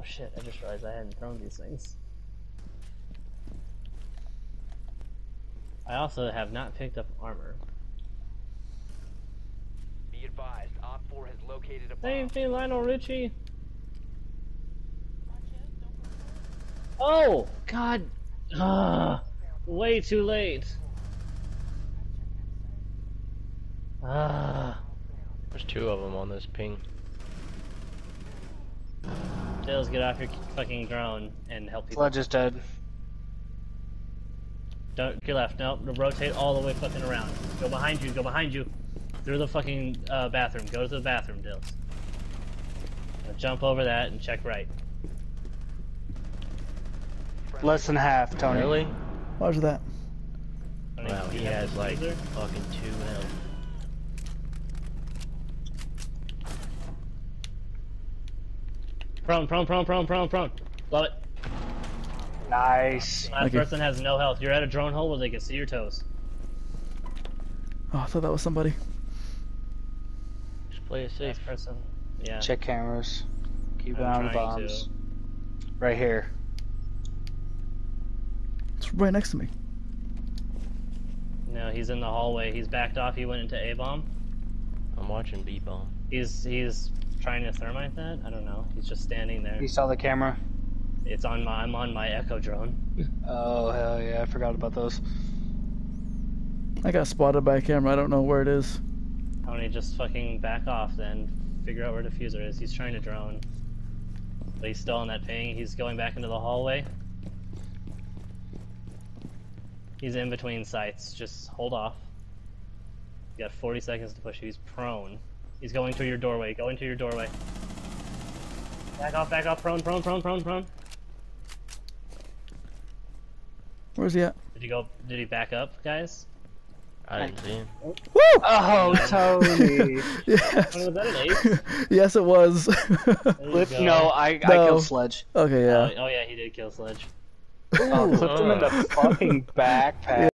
Oh shit, I just realized I hadn't thrown these things. I also have not picked up armor. Be advised, OPFOR has located a bomb. Save me, Lionel Richie! Oh! God! Ah! Way too late! Ah! There's two of them on this ping. Tails, get off your fucking drone and help people. Sledge is dead. Don't your left. No, rotate all the way fucking around. Go behind you. Go behind you. Through the fucking uh, bathroom. Go to the bathroom, Dills. Now jump over that and check right. Less than half, Tony. Really? Roger that. Tony, Wow, he has like diffuser? fucking two health. Prone, prone, prone, prone, prone, prone. Love it. Nice. Last Thank you. person has no health. You're at a drone hole where they can see your toes. Oh, I thought that was somebody. Just play it safe. Last person. Yeah. Check cameras. Keep an I'm eye on the bombs. to. Right here. It's right next to me. No, he's in the hallway. He's backed off. He went into A bomb. I'm watching B bomb. He's he's trying to thermite that. I don't know. He's just standing there. He saw the camera? It's on my. I'm on my Echo drone. Oh, hell yeah. I forgot about those. I got spotted by a camera. I don't know where it is. Tony, just fucking back off then. Figure out where diffuser is. He's trying to drone. But he's still on that ping. He's going back into the hallway. He's in between sites. Just hold off. You got 40 seconds to push. He's prone. He's going to your doorway. Go into your doorway. Back off, back off. Prone, prone, prone, prone, prone. Where's he at? Did he go? Did he back up, guys? I didn't see him. Woo! Oh, Tony. yes. Oh, was that an ace? yes, it was. Clip, no, I, I No. killed Sledge. okay, Oh, yeah. oh yeah, he did kill Sledge. Oh, clipped him in the fucking backpack.